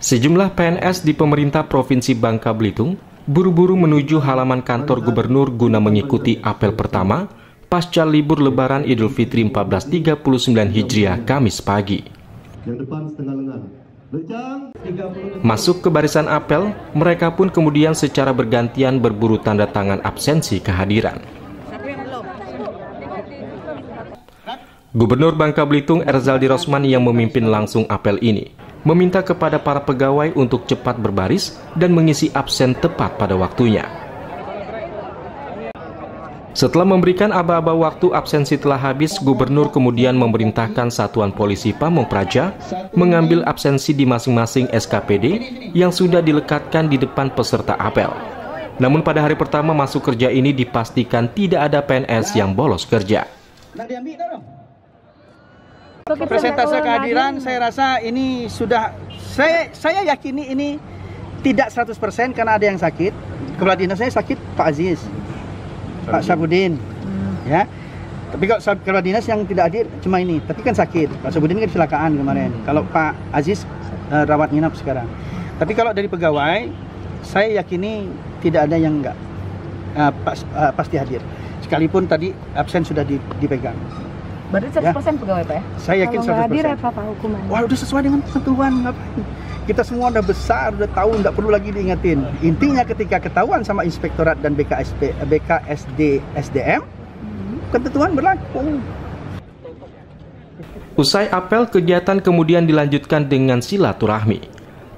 Sejumlah PNS di pemerintah Provinsi Bangka Belitung buru-buru menuju halaman kantor gubernur guna mengikuti apel pertama pasca libur lebaran Idul Fitri 1439 Hijriah Kamis pagi. Masuk ke barisan apel, mereka pun kemudian secara bergantian berburu tanda tangan absensi kehadiran. Gubernur Bangka Belitung Erzaldi Rosman yang memimpin langsung apel ini meminta kepada para pegawai untuk cepat berbaris dan mengisi absen tepat pada waktunya. Setelah memberikan aba-aba waktu absensi telah habis, gubernur kemudian memerintahkan Satuan Polisi Pamung Praja mengambil absensi di masing-masing SKPD yang sudah dilekatkan di depan peserta apel. Namun pada hari pertama masuk kerja ini dipastikan tidak ada PNS yang bolos kerja. Presentase kehadiran saya rasa ini sudah saya saya yakini ini tidak 100% karena ada yang sakit. Kepala dinas saya sakit Pak Aziz. Pak Sabudin. Ya. Tapi kalau kepala dinas yang tidak hadir cuma ini, tapi kan sakit. Pak Sabudin kan kecelakaan kemarin. Kalau Pak Aziz uh, rawat nginap sekarang. Tapi kalau dari pegawai saya yakini tidak ada yang enggak uh, pas, uh, pasti hadir. Sekalipun tadi absen sudah dipegang. Berarti 100% ya. pegawai Pak ya? Saya yakin Kalau 100%. hadir apa Pak hukuman? Wah udah sesuai dengan ketentuan ngapain? Kita semua udah besar, udah tahu, nggak perlu lagi diingetin. Intinya ketika ketahuan sama Inspektorat dan BKSP, BKSD SDM, hmm. ketentuan berlaku. Usai apel, kegiatan kemudian dilanjutkan dengan silaturahmi.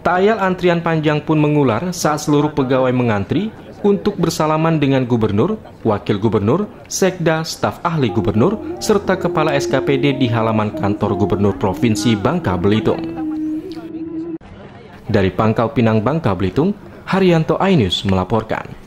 Tak ayal antrian panjang pun mengular saat seluruh pegawai mengantri untuk bersalaman dengan gubernur, wakil gubernur, sekda, staf ahli gubernur, serta kepala SKPD di halaman kantor gubernur Provinsi Bangka Belitung. Dari Pangkal Pinang, Bangka Belitung, Haryanto Ainus melaporkan.